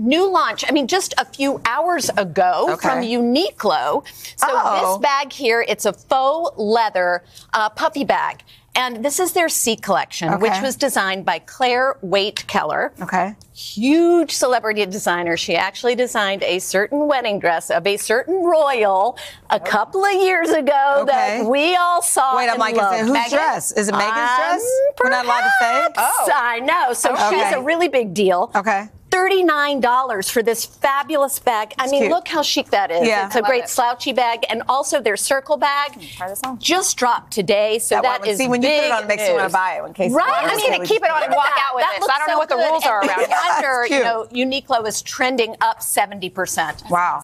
new launch. I mean, just a few hours ago Okay. from Uniqlo. So Oh. this bag here, it's a faux leather uh, puffy bag. And this is their C collection, which was designed by Clare Waight Keller. Okay. Huge celebrity designer. She actually designed a certain wedding dress of a certain royal a couple of years ago Okay. that we all saw. Wait, I'm like, is it loved. whose dress? Is it Meghan's Um, dress? We're not allowed to say? perhaps. I know. So Okay. she's a really big deal. Okay. $39 for this fabulous bag. I mean, cute. look how chic that is. Yeah. It's a great it. slouchy bag. And also their circle bag Try this on. just dropped today. So That that one- is see, when you put it on, it makes you wanna buy it in case- Right. I'm I just mean, kidding. keep it on and walk at out with that. it. So I don't know looks what the so rules good. are And around no here. wonder, you know, Uniqlo is trending up 70%. Wow.